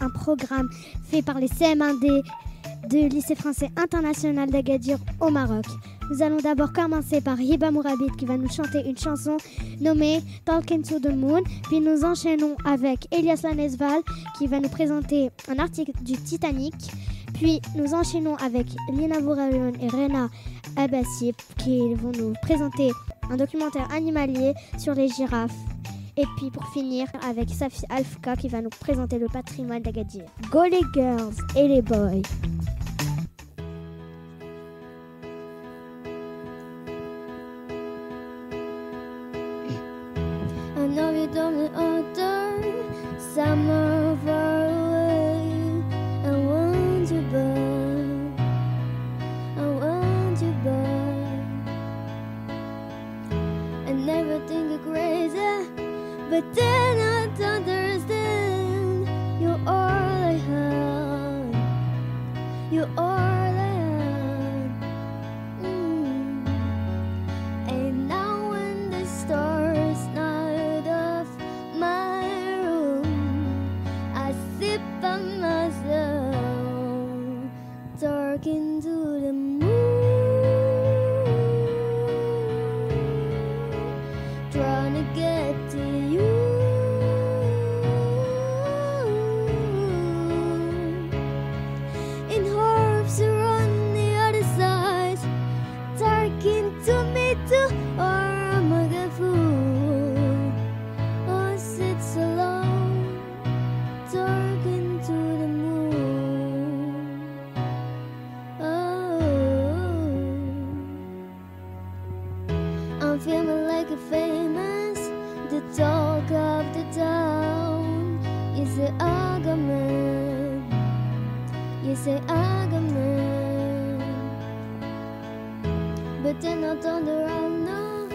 Un programme fait par les CM1D du lycée français international d'Agadir au Maroc. Nous allons d'abord commencer par Hiba Mourabit qui va nous chanter une chanson nommée Talking to the Moon. Puis nous enchaînons avec Elias Lanesval qui va nous présenter un article du Titanic. Puis nous enchaînons avec Lina Bouraoun et Rena Abbassi qui vont nous présenter un documentaire animalier sur les girafes. Et puis pour finir avec Safi Alfka qui va nous présenter le patrimoine d'Agadir. Go les girls et les boys but I don't understand. You're all I have. You're all I have. Mm. And now when the stars light up my room, I sit by myself, to the talk of the town. You say argument, you say argument. But then I turn around now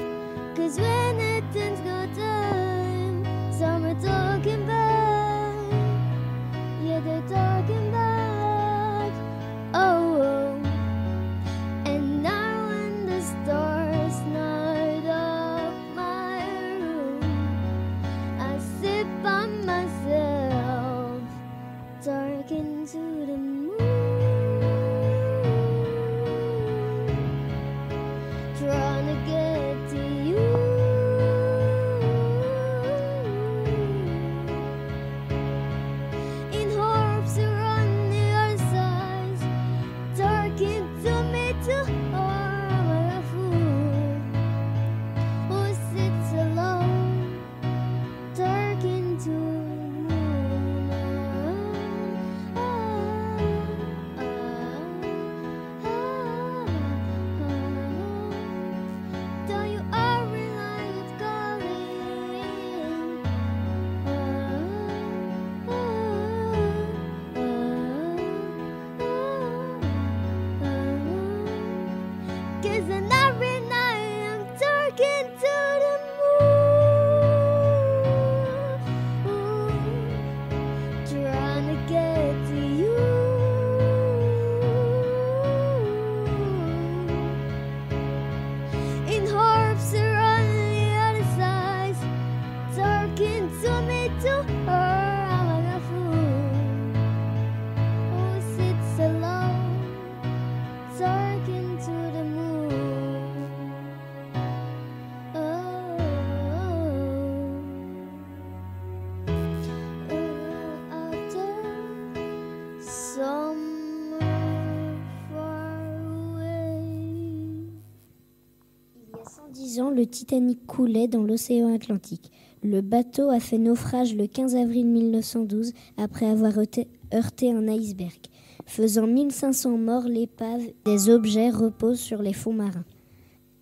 Cause when it ends go time Some are talking back Yeah, they're talking back le Titanic coulait dans l'océan Atlantique. Le bateau a fait naufrage le 15 avril 1912 après avoir heurté, un iceberg. Faisant 1500 morts, l'épave des objets repose sur les fonds marins.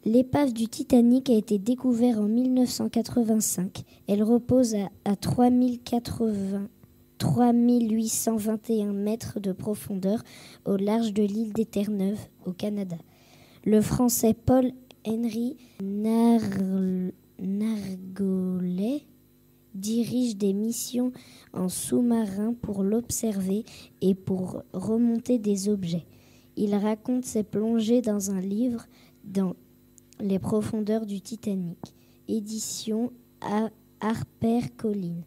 L'épave du Titanic a été découverte en 1985. Elle repose à, à 3080 3821 mètres de profondeur au large de l'île des Terre-Neuve, au Canada. Le français Paul Henry Nar- Nargolet dirige des missions en sous-marin pour l'observer et pour remonter des objets. Il raconte ses plongées dans un livre dans les profondeurs du Titanic, édition à HarperCollins.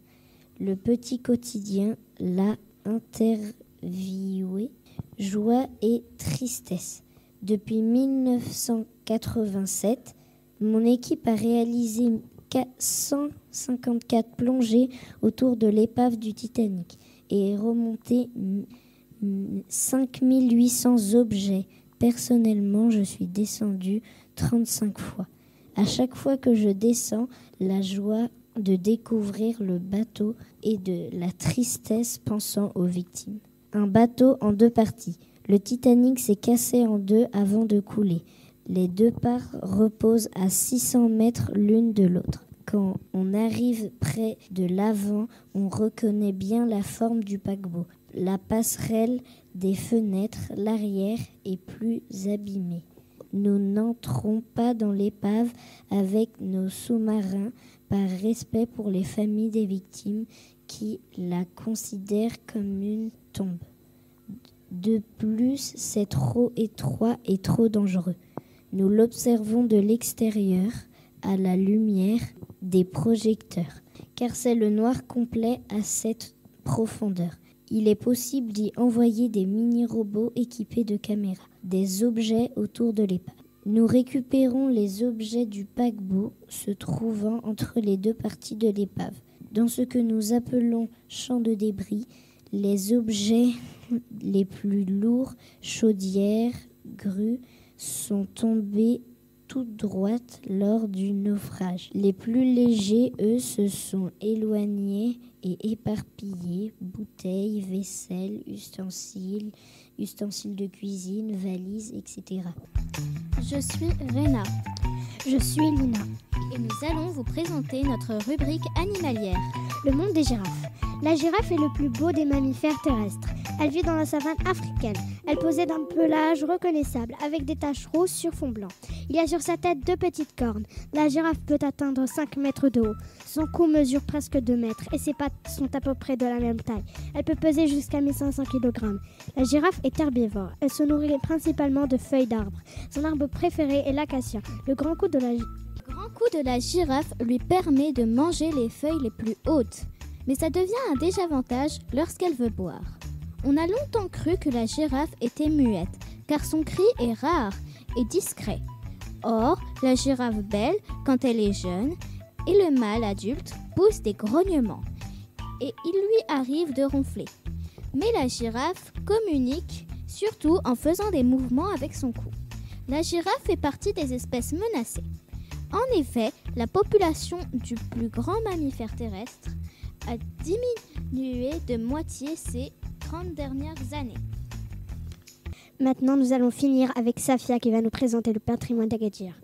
Le petit quotidien l'a interviewé, joie et tristesse. Depuis 1987, mon équipe a réalisé 154 plongées autour de l'épave du Titanic et remonté 5800 objets. Personnellement, je suis descendu 35 fois. À chaque fois que je descends, la joie de découvrir le bateau et de la tristesse pensant aux victimes. Un bateau en deux parties. Le Titanic s'est cassé en deux avant de couler. Les deux parts reposent à 600 mètres l'une de l'autre. Quand on arrive près de l'avant, on reconnaît bien la forme du paquebot. La passerelle des fenêtres, l'arrière est plus abîmée. Nous n'entrons pas dans l'épave avec nos sous-marins par respect pour les familles des victimes qui la considèrent comme une tombe. De plus, c'est trop étroit et trop dangereux. Nous l'observons de l'extérieur à la lumière des projecteurs, car c'est le noir complet à cette profondeur. Il est possible d'y envoyer des mini-robots équipés de caméras, des objets autour de l'épave. Nous récupérons les objets du paquebot se trouvant entre les deux parties de l'épave. Dans ce que nous appelons champ de débris, les objets les plus lourds, chaudières, grues, sont tombés toute droite lors du naufrage. Les plus légers, eux, se sont éloignés et éparpillés. Bouteilles, vaisselle, ustensiles, ustensiles de cuisine, valises, etc. Je suis Rena. Je suis Lina. Et nous allons vous présenter notre rubrique animalière. Le monde des girafes. La girafe est le plus beau des mammifères terrestres. Elle vit dans la savane africaine. Elle possède un pelage reconnaissable avec des taches roses sur fond blanc. Il y a sur sa tête deux petites cornes. La girafe peut atteindre 5 mètres de haut. Son cou mesure presque 2 mètres et ses pattes sont à peu près de la même taille. Elle peut peser jusqu'à 1500 kg. La girafe est herbivore. Elle se nourrit principalement de feuilles d'arbres. Son arbre préféré est l'acacia. Le grand cou de la girafe lui permet de manger les feuilles les plus hautes mais ça devient un désavantage lorsqu'elle veut boire. On a longtemps cru que la girafe était muette, car son cri est rare et discret. Or, la girafe belle, quand elle est jeune, et le mâle adulte pousse des grognements, et il lui arrive de ronfler. Mais la girafe communique surtout en faisant des mouvements avec son cou. La girafe fait partie des espèces menacées. En effet, la population du plus grand mammifère terrestre a diminué de moitié ces 30 dernières années. Maintenant, nous allons finir avec Safia qui va nous présenter le patrimoine d'Agadir.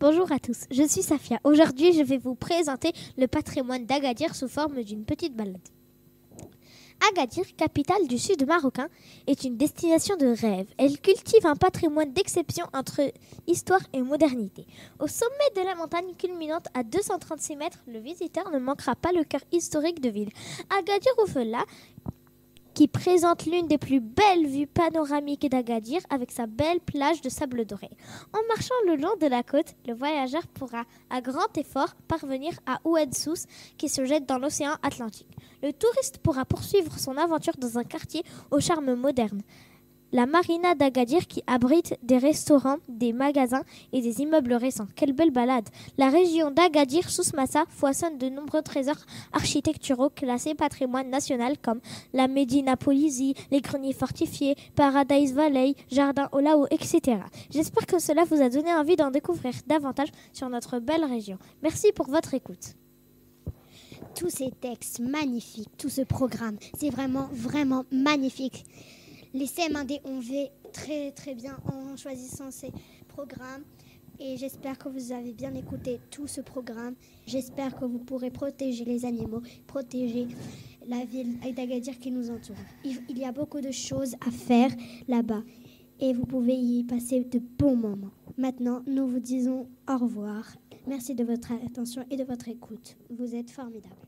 Bonjour à tous, je suis Safia. Aujourd'hui, je vais vous présenter le patrimoine d'Agadir sous forme d'une petite balade. Agadir, capitale du sud marocain, est une destination de rêve. Elle cultive un patrimoine d'exception entre histoire et modernité. Au sommet de la montagne culminante à 236 mètres, le visiteur ne manquera pas le cœur historique de ville. Agadir Oufela qui présente l'une des plus belles vues panoramiques d'Agadir avec sa belle plage de sable doré. En marchant le long de la côte, le voyageur pourra, à grand effort, parvenir à Oued-Sous qui se jette dans l'océan Atlantique. Le touriste pourra poursuivre son aventure dans un quartier au charme moderne la marina d'Agadir qui abrite des restaurants, des magasins et des immeubles récents. Quelle belle balade La région d'Agadir, sous Massa, foisonne de nombreux trésors architecturaux classés patrimoine national comme la Medina Polisi, les greniers fortifiés, Paradise Valley, Jardin Olao, etc. J'espère que cela vous a donné envie d'en découvrir davantage sur notre belle région. Merci pour votre écoute tous ces textes magnifiques, tout ce programme, c'est vraiment, vraiment magnifique. Les CM1D ont fait très très bien en choisissant ces programmes. Et j'espère que vous avez bien écouté tout ce programme. J'espère que vous pourrez protéger les animaux, protéger la ville d'Agadir qui nous entoure. Il y a beaucoup de choses à faire là-bas et vous pouvez y passer de bons moments. Maintenant, nous vous disons au revoir. Merci de votre attention et de votre écoute. Vous êtes formidables.